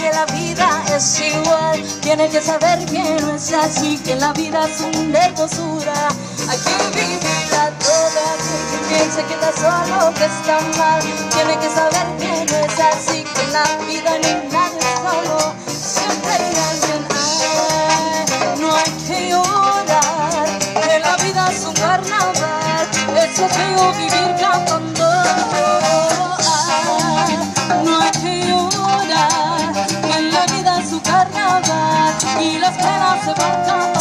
que la vida es igual. Tienes que saber que no es así, que la vida es un hermosura Hay que vivirla toda, que piense que está solo, que está mal. Tienes que saber que no es así, que la vida ni nadie es solo. Siempre hay alguien, ay, no hay que llorar Que la vida es un carnaval, eso es vivir cantando penas se van cantando.